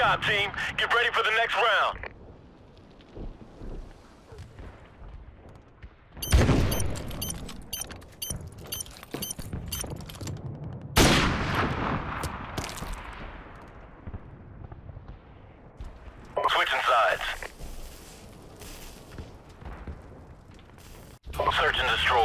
job, team. Get ready for the next round. Switching sides. Search and destroy.